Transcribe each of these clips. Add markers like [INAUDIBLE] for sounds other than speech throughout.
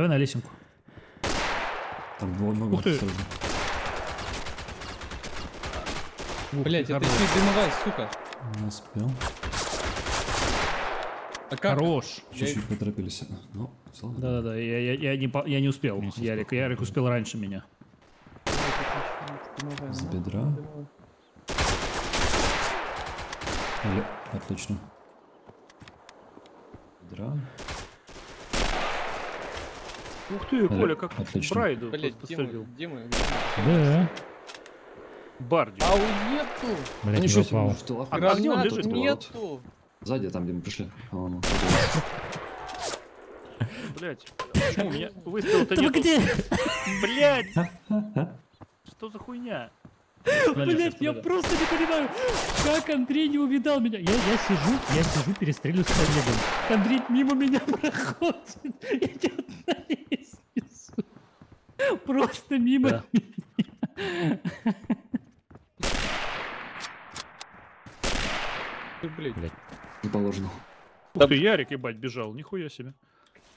Давай на лесенку. Там два много Ух ты. сразу. Блять, это еще дымовая, сука. Не успел. А как? Хорош. Чуть-чуть поторопились. Ну, слава богу. Да-да-да, я, я, я, не, по- я не успел, Минус Ярик. Ярик успел раньше меня. С ну, бедра. отлично. Бедра. Ух ты, Коля, как отлично. Брайду Блять, пострелил. где мы? Да. Барди. Ау, нету! Блять, не ничего себе, ну что, А где он лежит? нету! Сзади, там, где мы пришли. по-моему. Блять. Почему у меня выстрела-то Да вы нету? где? Блять. [LAUGHS] Что за хуйня? Блять, я просто не понимаю, как Андрей не увидал меня. Я, я сижу, я сижу, перестрелю с коллегом. Андрей мимо меня [LAUGHS] проходит, идет на. [LAUGHS] Просто мимо. Блядь. Не положено. Ух ты, Ярик, ебать, бежал. Нихуя себе.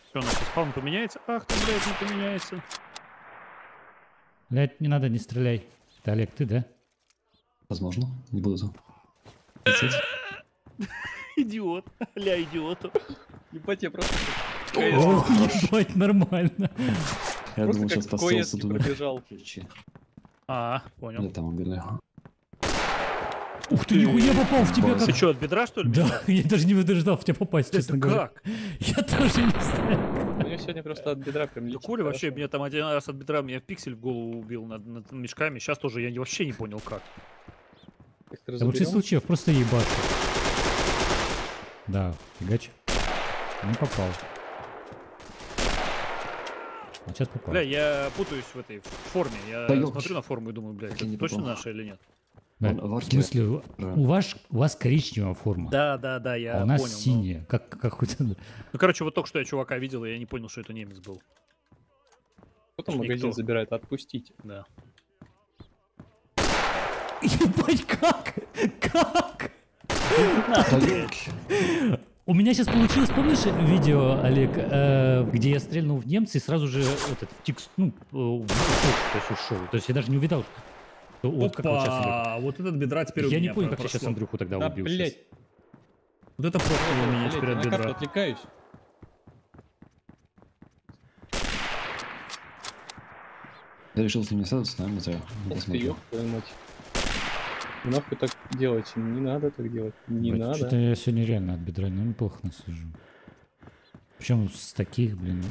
Все, у нас спаун поменяется. Ах ты, блядь, не поменяется. Блять, не надо, не стреляй. Это Олег, ты, да? Возможно. Не буду там. Лететь. [LAUGHS] Идиот. Ля, идиоту. Ебать, я просто... О, ебать, нормально. Я Просто думал, сейчас как коецки туда. пробежал. А, понял. Или там убили. Ух ты, нихуя попал в тебя Бас. Ты как... что, от бедра, что ли? Да, я даже не выдержал в тебя попасть, честно Это говоря. как? Я тоже не знаю. У меня сегодня просто от бедра прям Да летит. Коля вообще меня там один раз от бедра меня в пиксель в голову убил над, над мешками. Сейчас тоже я не- вообще не понял как. Как Да в лучших случаях просто ебать. Да, фигач. Не попал. А сейчас попал. Бля, я путаюсь в этой форме. Я Да ёлки. смотрю на форму и думаю, блядь, это не точно попал. наша или нет? Да, Он в смысле, у- Да. у вас, у вас коричневая форма, Да, да, да, я а у нас понял. но- синяя. Как, как хоть Ну, короче, вот только что я чувака видел, и я не понял, что это немец был. Кто там Никто. магазин забирает? Отпустите. Да. Ебать, как? Как? Да. У меня сейчас получилось, помнишь видео, Олег, э, где я стрельнул в немца и сразу же этот в текст, ну, э, в ушел, то есть ушел. То есть я даже не увидал. что- Вот как вот сейчас Олег. Вот этот бедра теперь у Я не меня понял, про- как я сейчас. Андрюху тогда Да, убил. блядь. Вот это просто у меня теперь от бедра. отвлекаюсь. Я решил с ним не садиться, наверное, зря. Не Ух ты, твою мать. Нахуй так делать? Не надо так делать. Не Блядь, надо. Что-то я сегодня реально от бедра ну, неплохо насижу. Причем с таких, блин,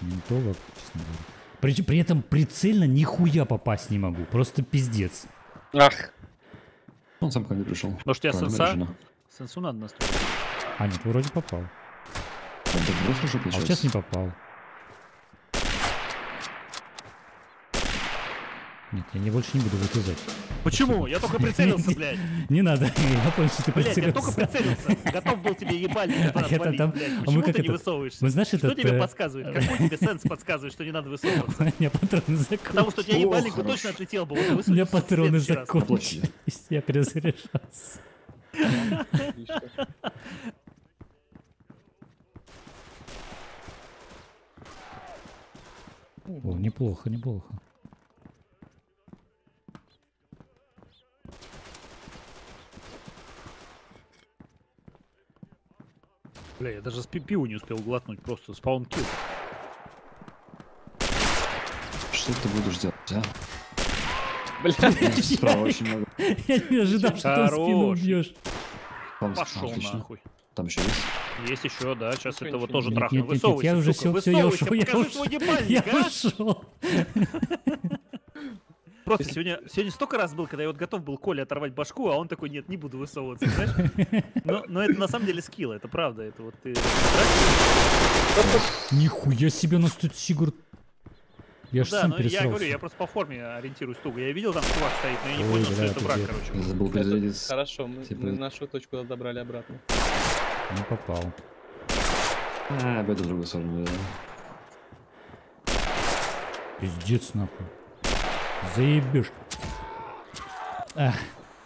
винтовок, честно говоря. При, при этом прицельно нихуя попасть не могу. Просто пиздец. Ах. Он сам ко мне пришел. Может, я Правильно сенса? решено. Сенсу надо настроить. А, нет, вроде попал. Он так бросил, что А получается? сейчас не попал. Нет, я не больше не буду вылезать. Почему? Я только прицелился, блядь. Не надо, [LAUGHS] я понял, что ты Блядь, я только прицелился. прицелился. Готов был тебе ебальник [LAUGHS] А отвалить, там- блядь. а мы Почему ты не это- высовываешься? Вы знаешь, Что тебе э, подсказывает? Какой тебе сенс подсказывает, что не надо высовываться? [LAUGHS] У меня патроны закончились. Потому что у тебя ебальник бы точно отлетел бы. У меня патроны закончились. Я перезаряжался. О, неплохо, неплохо. Бля, я даже с пи- пиу не успел глотнуть, просто спаун килл. Что ты будешь делать, а? Блядь. Справа очень много. [LAUGHS] Я не ожидал, что ты спину Хорош. убьешь. Пошел нахуй. Там еще есть? Есть еще, да, сейчас Ничего, вот ничего. тоже Нет, трахну. Высовывайся, я уже сука, все, все, я ушел, я покажи ушел. свой Я ебальник, а? ушел. Просто сегодня, сегодня столько раз был, когда я вот готов был Коле оторвать башку, а он такой, нет, не буду высовываться, знаешь? [LAUGHS] Но, но это на самом деле скилл, это правда, это вот ты... Нихуя себе нас тут Сигурд. Я ж Да, сам ну я говорю, пересрался. я просто по форме ориентируюсь туго. Я видел, там чувак стоит, но я не Ой, понял, что это враг, пиздец. Я короче. забыл перезарядиться. Хорошо, мы, Типа- мы нашу точку забрали обратно. Не попал. А, об эту другую сторону, да. Пиздец нахуй. Заебешь.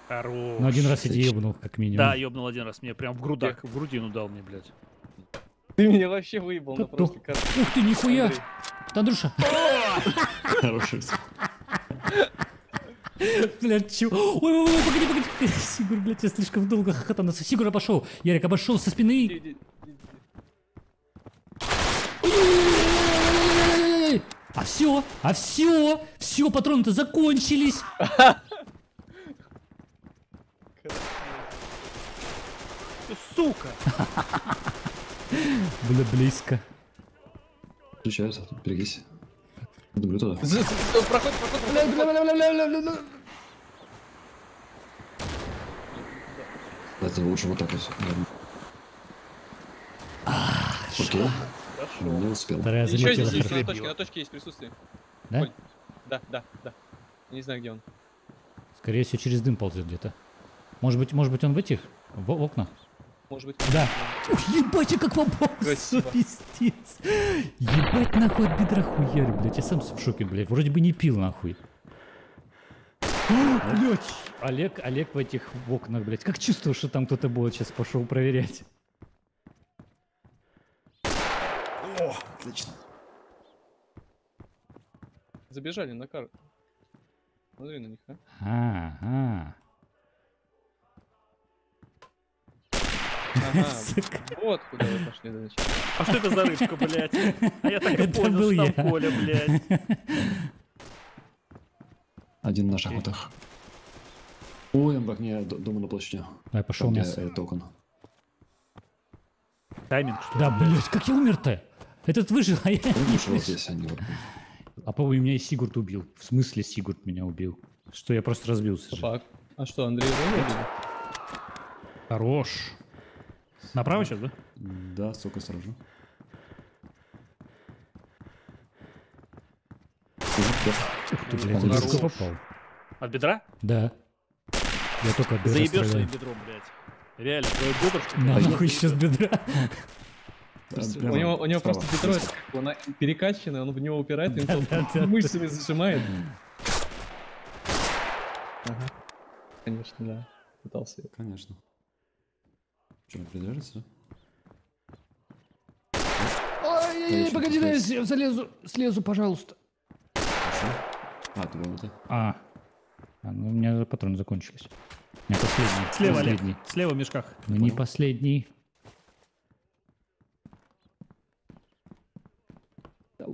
Хорош. ну один раз я ебнул, как минимум. Да, ёбнул один раз, мне прям в грудак, в грудину дал мне, блядь. Ты меня вообще выебал, ну Кто? просто как... Ух ты, нихуя! Андрей. Андрюша! Хороший. Блядь, чё? Ой, ой, ой, погоди, погоди. Сигур, блядь, я слишком долго хохотал. на- Сигур обошел. Ярик обошел со спины. Иди, иди, иди. Ой-ой-ой-ой-ой-ой-ой-ой. А все, а все, все, патроны-то закончились. Сука! [LAUGHS] Бля, близко. Встречаются, тут берегись. Думаю, туда. Проходь, проходь, проходь. Это лучше вот так вот. Окей, Хорошо. не успел. Вторая Еще здесь, на точке, на точке есть присутствие. Да? Коль. Да, да, да. Не знаю, где он. Скорее всего, через дым ползет где-то. Может быть, может быть, он в этих? В, в окнах? Может быть. Да. Ух, ебать, я как попал, пиздец. Ебать, нахуй от бедра хуярю, блядь. Я сам в шоке, блядь. Вроде бы не пил, нахуй. Блядь. Олег, Олег в этих в окнах, блядь. Как чувствовал, что там кто-то будет, сейчас пошел проверять. О, отлично. Забежали на карту. Смотри на них, а. Ага. [LAUGHS] Вот куда вы пошли, значит. А что это за рыбка, блядь? А я так и Это понял, был что я. там Коля, блядь. Один на шахматах. Ой, Эмбак, не, д- дома на площади. Давай, пошел Там, э, токен. Тайминг, что ли? Да, блядь, как я умер-то? Этот выжил, а я не выжил. здесь вот. А по-моему, меня и Сигурд убил. В смысле Сигурд меня убил? Что я просто разбился же. Опа. А что, Андрей выводили? Хорош. Направо сейчас, да? Да, сука, сразу. Ух ты, блядь, Он я только попал. От бедра? Да. Я только от бедра Заебешь стреляю. своим бедром, блядь. Реально, твое бедрышко. На, нахуй сейчас бедра. Да, У прямо него, у него просто бы, она перекачанная, он в него упирает, и он Да-да-да. мышцами зажимает. Ага. Конечно, да. Пытался. я. Конечно. Что, придержится? Ой, погоди, дай я залезу, слезу, пожалуйста. А, ты был это? А, а, ну у меня патроны закончились. У меня последний. Слева, Олег. последний. Слева в мешках. Не последний.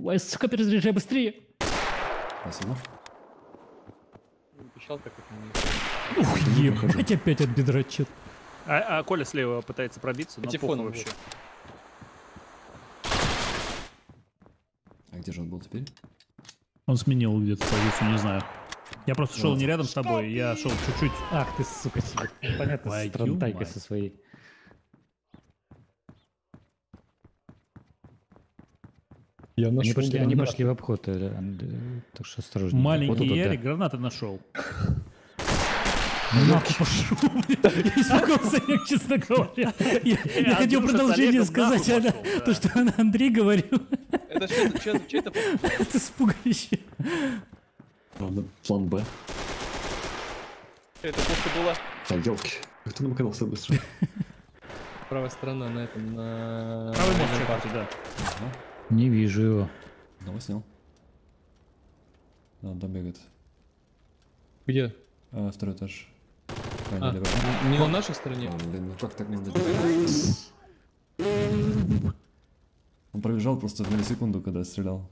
Давай, сука, перезаряжай быстрее. Спасибо. Пищал какой-то. Ух, не ебать, прохожу. опять от бедра чё А, а Коля слева пытается пробиться, но Патефон вообще. А где же он был теперь? Он сменил где-то позицию, не знаю. Я просто шел не рядом с тобой, я шел чуть-чуть. Ах ты, сука, себе. Понятно, с со своей. Я Они нашел пошли, они пошли в обход, э, э, так что осторожнее. Маленький Вот тут вот, да. Ярик гранаты нашел. Ну нахуй пошел. Я испугался, я, честно говоря. Я, а хотел продолжение сказать, да. то, что Андрей говорил. Это что это? Правда, план Б. Это просто была Да, елки. Как ты нам оказался быстро? правая сторона на этом, на... Правый мост да. Не вижу его. Одного снял. Да, он там бегает. Где? А, второй этаж. А, левый. не на нашей стороне? О, блин, ну как так не Он пробежал просто в миллисекунду, когда я стрелял.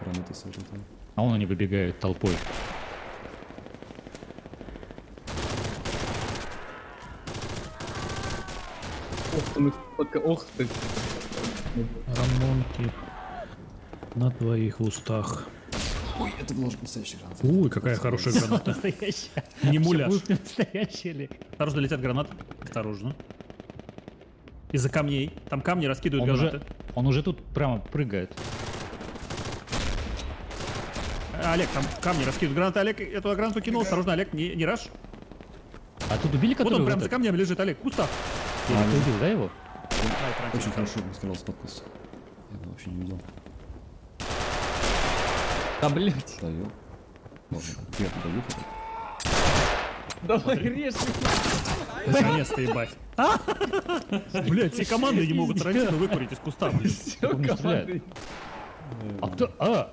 Промытый вот это. А он они выбегают толпой. Ох ты, пока- ох ты. Рамонки на твоих устах. Ой, это была же настоящая граната. Ой, какая хорошая граната. [LAUGHS] Настоящая. Не муляж. Осторожно, летят гранаты. Осторожно. Из-за камней. Там камни раскидывают Он гранаты. уже, он уже тут прямо прыгает. А, Олег, там камни раскидывают гранаты. Олег, эту гранату кинул. Осторожно, Олег, не, не раш. А тут убили Вот который он прям вот за камнями лежит, Олег. Кустав. Ярик, ты убил, да, его? Очень хорошо маскировал спокойствие. Я его вообще не видел. Да, блядь. Даю. Ладно, приятно даю. Давай режь. Наконец-то, ебать. [LAUGHS] Блять, все команды не могут Тарантино выкурить из куста, Он не стреляет. А кто? А!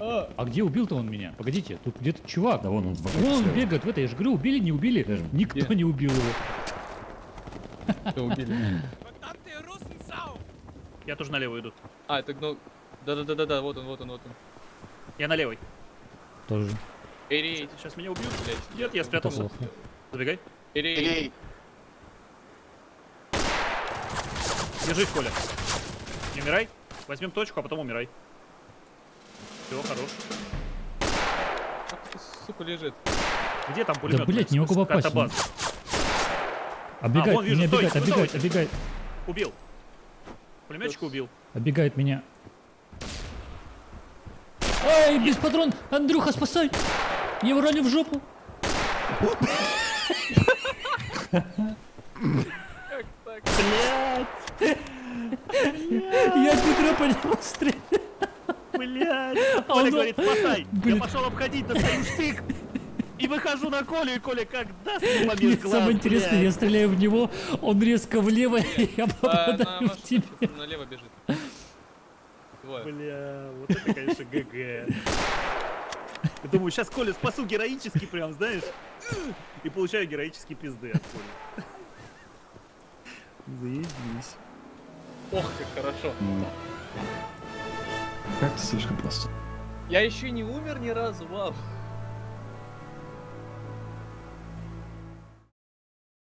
А, А где убил-то он меня? Погодите, тут где-то чувак. Да вон он Вон он бегает в этой, я же говорю, убили, не убили. Никто Где? не убил его. Убили? [LAUGHS] Я тоже налево иду. А, это гно... Да-да-да-да, вот он, вот он, вот он. Я на левой. Тоже. Эрей, Сейчас меня убьют. блядь. Нет, я спрятался. Забегай. Эрей. Держись, Коля. Не умирай. Возьмем точку, а потом умирай. Все, хорош. Ты, сука, лежит. Где там пулемет? блядь, не могу попасть. База. Оббегает, вон вижу, меня стой, оббегает, оббегает, высовывайся. оббегает. Убил. Пулеметчика убил. Оббегает меня. Ай, без патрон! Андрюха, спасай! Я его раню в жопу. Как так? Я Петра по нему стреляю. Блядь. А Коля он- говорит, спасай. Я пошел обходить, достаю штык. И выхожу на Колю, и Коля как даст мне глаз, Самое интересное, я стреляю в него, он резко влево, [LAUGHS] и я А, попадаю в тебя. налево бежит. Бля, вот это, конечно, ГГ. Я думаю, сейчас Коля спасу героически прям, знаешь, и получаю героические пизды от Коли. Заебись. Ох, как хорошо. Как-то слишком просто. Я еще не умер ни разу, вау.